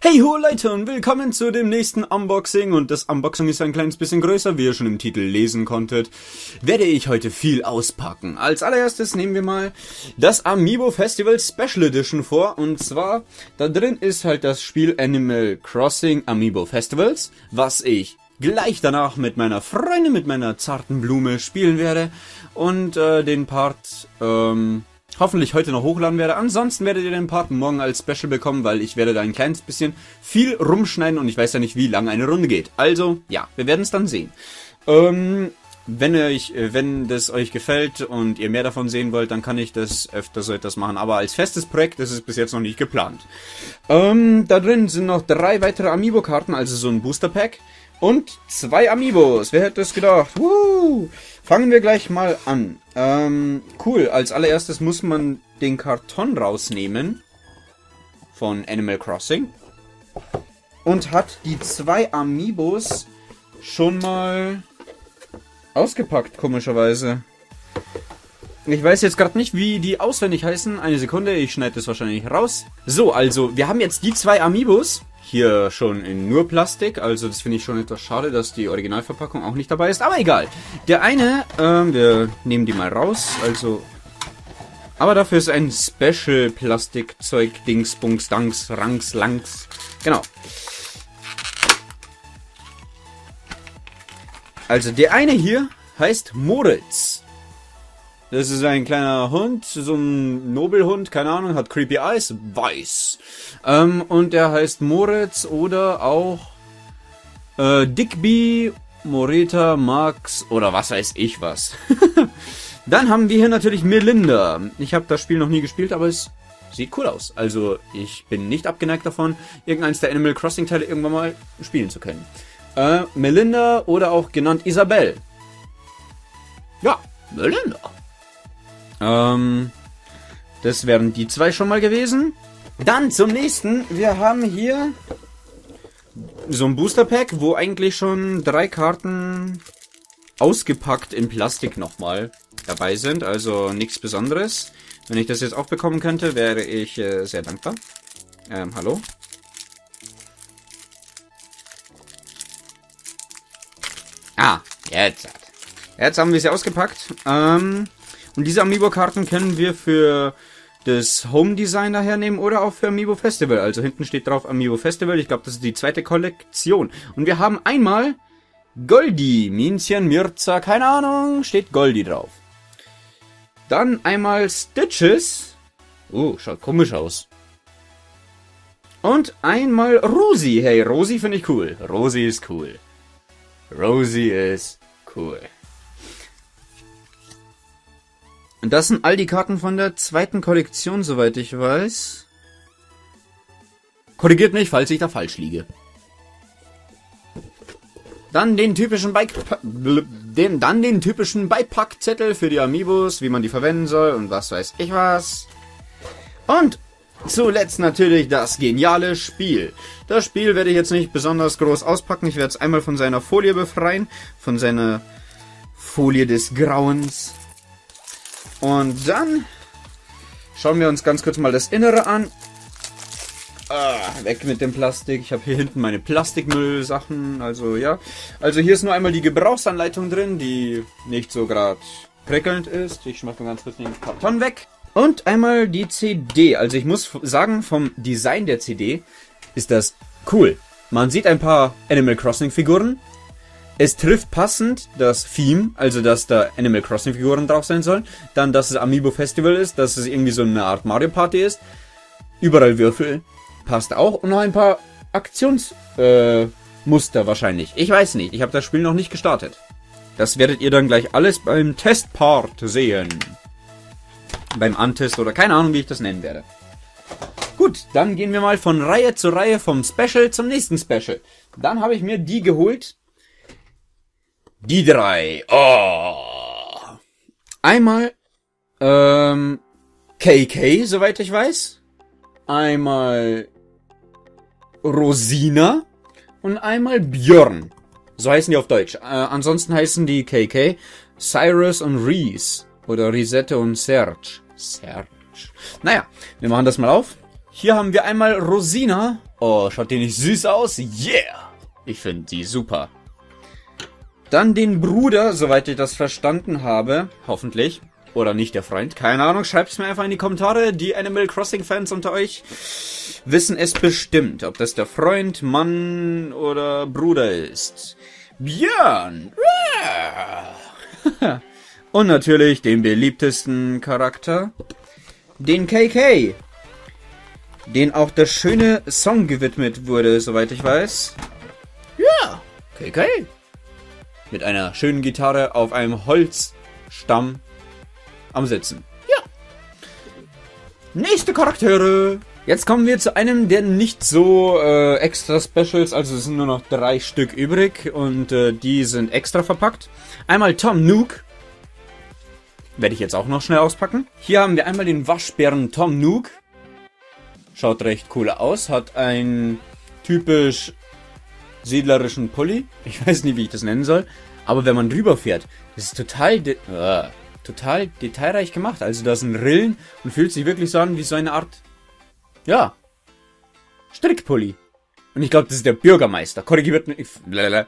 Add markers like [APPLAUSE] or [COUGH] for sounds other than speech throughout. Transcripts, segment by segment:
Hey ho Leute und willkommen zu dem nächsten Unboxing. Und das Unboxing ist ein kleines bisschen größer, wie ihr schon im Titel lesen konntet, werde ich heute viel auspacken. Als allererstes nehmen wir mal das Amiibo Festival Special Edition vor. Und zwar da drin ist halt das Spiel Animal Crossing Amiibo Festivals, was ich gleich danach mit meiner Freundin, mit meiner zarten Blume spielen werde. Und äh, den Part ähm, hoffentlich heute noch hochladen werde. Ansonsten werdet ihr den Part morgen als Special bekommen, weil ich werde da ein kleines bisschen viel rumschneiden und ich weiß ja nicht, wie lange eine Runde geht. Also, ja, wir werden es dann sehen. Ähm, wenn euch, äh, wenn das euch gefällt und ihr mehr davon sehen wollt, dann kann ich das öfter so etwas machen. Aber als festes Projekt ist es bis jetzt noch nicht geplant. Ähm, da drin sind noch drei weitere Amiibo-Karten, also so ein Booster-Pack. Und zwei Amiibos. Wer hätte es gedacht? Woo! Fangen wir gleich mal an. Ähm, cool. Als allererstes muss man den Karton rausnehmen. Von Animal Crossing. Und hat die zwei Amiibos schon mal ausgepackt, komischerweise. Ich weiß jetzt gerade nicht, wie die auswendig heißen. Eine Sekunde, ich schneide das wahrscheinlich raus. So, also, wir haben jetzt die zwei Amiibos hier schon in nur Plastik. Also das finde ich schon etwas schade, dass die Originalverpackung auch nicht dabei ist. Aber egal. Der eine, ähm, wir nehmen die mal raus. Also, aber dafür ist ein Special Plastikzeug, Dings, Bunks, Danks, Ranks, Langs. Genau. Also der eine hier heißt Moritz. Das ist ein kleiner Hund, so ein Nobelhund, keine Ahnung, hat creepy eyes, weiß. Ähm, und er heißt Moritz oder auch äh, Digby, Moreta, Max oder was weiß ich was. [LAUGHS] Dann haben wir hier natürlich Melinda. Ich habe das Spiel noch nie gespielt, aber es sieht cool aus. Also ich bin nicht abgeneigt davon, irgendeins der Animal Crossing Teile irgendwann mal spielen zu können. Äh, Melinda oder auch genannt Isabel. Ja, Melinda. Ähm, das wären die zwei schon mal gewesen. Dann zum nächsten. Wir haben hier so ein Booster Pack, wo eigentlich schon drei Karten ausgepackt in Plastik nochmal dabei sind. Also nichts Besonderes. Wenn ich das jetzt auch bekommen könnte, wäre ich äh, sehr dankbar. Ähm, hallo? Ah, jetzt. Jetzt haben wir sie ausgepackt. Ähm, und diese Amiibo-Karten können wir für das Home Design daher nehmen oder auch für Amiibo Festival. Also hinten steht drauf Amiibo Festival. Ich glaube, das ist die zweite Kollektion. Und wir haben einmal Goldi, Minchen, Mirza, keine Ahnung, steht Goldi drauf. Dann einmal Stitches. Oh, schaut komisch aus. Und einmal Rosi. Hey, Rosi finde ich cool. Rosi ist cool. Rosi ist cool. Das sind all die Karten von der zweiten Kollektion, soweit ich weiß. Korrigiert mich, falls ich da falsch liege. Dann den typischen Bike den, dann den typischen Beipackzettel für die Amiibos, wie man die verwenden soll und was weiß ich was. Und zuletzt natürlich das geniale Spiel. Das Spiel werde ich jetzt nicht besonders groß auspacken. Ich werde es einmal von seiner Folie befreien, von seiner Folie des Grauens. Und dann schauen wir uns ganz kurz mal das Innere an. Ah, weg mit dem Plastik. Ich habe hier hinten meine Plastikmüllsachen. Also ja. Also hier ist nur einmal die Gebrauchsanleitung drin, die nicht so gerade prickelnd ist. Ich schmeiß mal ganz kurz den Karton weg. Und einmal die CD. Also ich muss sagen, vom Design der CD ist das cool. Man sieht ein paar Animal Crossing Figuren. Es trifft passend das Theme, also dass da Animal Crossing Figuren drauf sein sollen. Dann, dass es Amiibo Festival ist, dass es irgendwie so eine Art Mario Party ist. Überall Würfel. Passt auch. Und noch ein paar Aktionsmuster äh, wahrscheinlich. Ich weiß nicht. Ich habe das Spiel noch nicht gestartet. Das werdet ihr dann gleich alles beim Testpart sehen. Beim Antest oder keine Ahnung, wie ich das nennen werde. Gut, dann gehen wir mal von Reihe zu Reihe vom Special zum nächsten Special. Dann habe ich mir die geholt, die drei. Oh. Einmal ähm, KK, soweit ich weiß. Einmal Rosina und einmal Björn. So heißen die auf Deutsch. Äh, ansonsten heißen die KK Cyrus und Reese. Oder Risette und Serge. Serge. Naja, wir machen das mal auf. Hier haben wir einmal Rosina Oh, schaut die nicht süß aus? Yeah! Ich finde die super. Dann den Bruder, soweit ich das verstanden habe, hoffentlich. Oder nicht der Freund, keine Ahnung, schreibt's mir einfach in die Kommentare. Die Animal Crossing Fans unter euch wissen es bestimmt, ob das der Freund, Mann oder Bruder ist. Björn! [LAUGHS] Und natürlich den beliebtesten Charakter, den KK. Den auch der schöne Song gewidmet wurde, soweit ich weiß. Ja, KK. Mit einer schönen Gitarre auf einem Holzstamm am Sitzen. Ja. Nächste Charaktere. Jetzt kommen wir zu einem der nicht so äh, extra Specials, also es sind nur noch drei Stück übrig und äh, die sind extra verpackt. Einmal Tom Nook. Werde ich jetzt auch noch schnell auspacken. Hier haben wir einmal den Waschbären Tom Nook. Schaut recht cool aus, hat einen typisch siedlerischen Pulli. Ich weiß nicht, wie ich das nennen soll. Aber wenn man drüber fährt, das ist total, de äh, total detailreich gemacht. Also da sind Rillen und fühlt sich wirklich so an wie so eine Art, ja, Strickpulli. Und ich glaube, das ist der Bürgermeister. Korrigiert mich,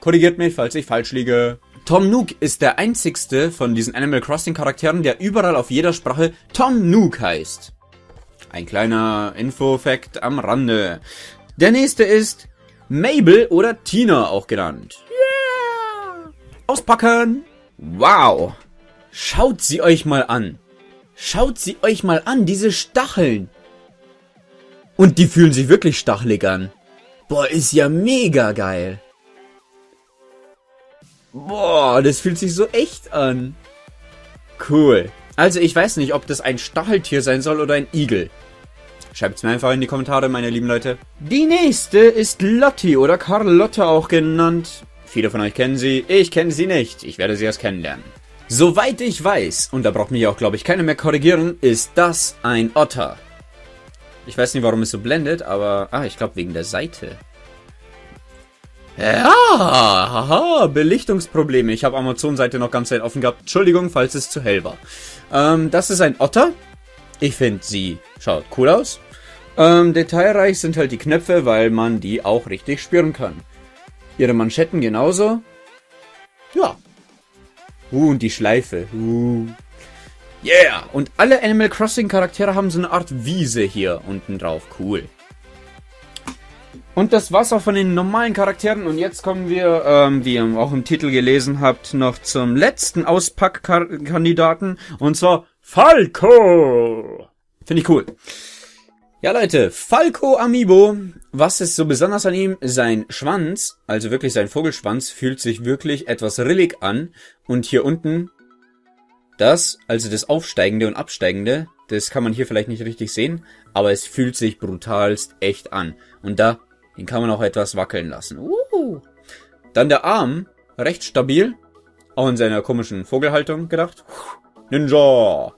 korrigiert mich, falls ich falsch liege. Tom Nook ist der einzigste von diesen Animal Crossing Charakteren, der überall auf jeder Sprache Tom Nook heißt. Ein kleiner Info-Fact am Rande. Der nächste ist Mabel oder Tina auch genannt. Yeah! Auspacken! Wow! Schaut sie euch mal an. Schaut sie euch mal an, diese Stacheln. Und die fühlen sich wirklich stachelig an. Boah, ist ja mega geil. Boah, das fühlt sich so echt an. Cool. Also ich weiß nicht, ob das ein Stacheltier sein soll oder ein Igel. Schreibt's mir einfach in die Kommentare, meine lieben Leute. Die nächste ist Lotti oder Carlotta auch genannt. Viele von euch kennen sie, ich kenne sie nicht. Ich werde sie erst kennenlernen. Soweit ich weiß, und da braucht mich auch, glaube ich, keiner mehr korrigieren, ist das ein Otter. Ich weiß nicht, warum es so blendet, aber... Ah, ich glaube wegen der Seite. Ja, haha, Belichtungsprobleme. Ich habe Amazon-Seite noch ganz offen gehabt. Entschuldigung, falls es zu hell war. Ähm, das ist ein Otter. Ich finde, sie schaut cool aus. Ähm, detailreich sind halt die Knöpfe, weil man die auch richtig spüren kann. Ihre Manschetten genauso. Ja. Uh, und die Schleife. Uh. Yeah! Und alle Animal Crossing Charaktere haben so eine Art Wiese hier unten drauf. Cool. Und das war's auch von den normalen Charakteren. Und jetzt kommen wir, ähm, wie ihr auch im Titel gelesen habt, noch zum letzten Auspackkandidaten. Und zwar Falco. Finde ich cool. Ja, Leute, Falco Amiibo. Was ist so besonders an ihm? Sein Schwanz, also wirklich sein Vogelschwanz, fühlt sich wirklich etwas rillig an. Und hier unten das, also das Aufsteigende und Absteigende, das kann man hier vielleicht nicht richtig sehen, aber es fühlt sich brutalst echt an. Und da, den kann man auch etwas wackeln lassen. Uh. Dann der Arm, recht stabil, auch in seiner komischen Vogelhaltung gedacht. Ninja.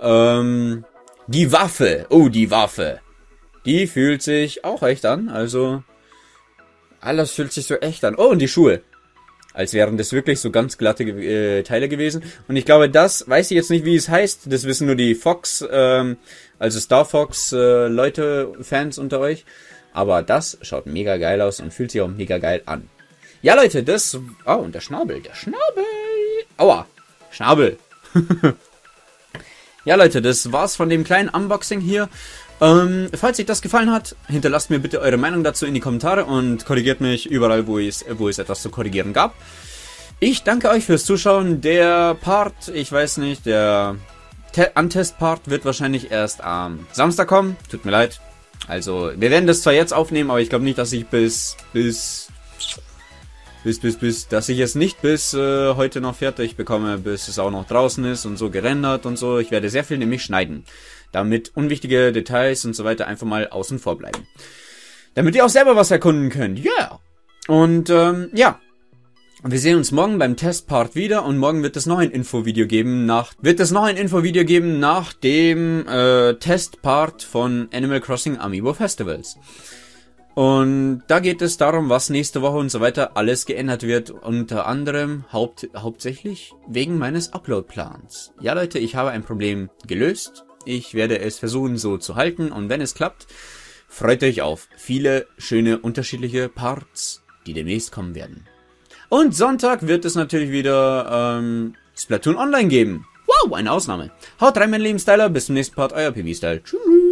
Ähm, die Waffe, oh, die Waffe. Die fühlt sich auch echt an, also alles fühlt sich so echt an. Oh, und die Schuhe als wären das wirklich so ganz glatte äh, Teile gewesen. Und ich glaube, das weiß ich jetzt nicht, wie es heißt. Das wissen nur die Fox, ähm, also Star Fox äh, Leute, Fans unter euch. Aber das schaut mega geil aus und fühlt sich auch mega geil an. Ja, Leute, das... Oh, und der Schnabel, der Schnabel. Aua, Schnabel. [LAUGHS] ja, Leute, das war's von dem kleinen Unboxing hier. Ähm, falls euch das gefallen hat, hinterlasst mir bitte eure Meinung dazu in die Kommentare und korrigiert mich überall, wo es, wo es etwas zu korrigieren gab. Ich danke euch fürs Zuschauen. Der Part, ich weiß nicht, der Antest-Part wird wahrscheinlich erst am Samstag kommen. Tut mir leid. Also, wir werden das zwar jetzt aufnehmen, aber ich glaube nicht, dass ich bis, bis, bis, bis, bis, dass ich es nicht bis äh, heute noch fertig bekomme, bis es auch noch draußen ist und so gerendert und so. Ich werde sehr viel nämlich schneiden damit unwichtige Details und so weiter einfach mal außen vor bleiben. Damit ihr auch selber was erkunden könnt. Ja. Yeah. Und ähm, ja. Wir sehen uns morgen beim Testpart wieder und morgen wird es noch ein Infovideo geben nach wird es noch ein Infovideo geben nach dem äh, Testpart von Animal Crossing Amiibo Festivals. Und da geht es darum, was nächste Woche und so weiter alles geändert wird. Unter anderem haupt, hauptsächlich wegen meines Upload-Plans. Ja Leute, ich habe ein Problem gelöst. Ich werde es versuchen so zu halten und wenn es klappt, freut euch auf viele schöne unterschiedliche Parts, die demnächst kommen werden. Und Sonntag wird es natürlich wieder ähm, Splatoon Online geben. Wow, eine Ausnahme. Haut rein, mein Lebensstyler. Bis zum nächsten Part. Euer PB-Style. Tschüss.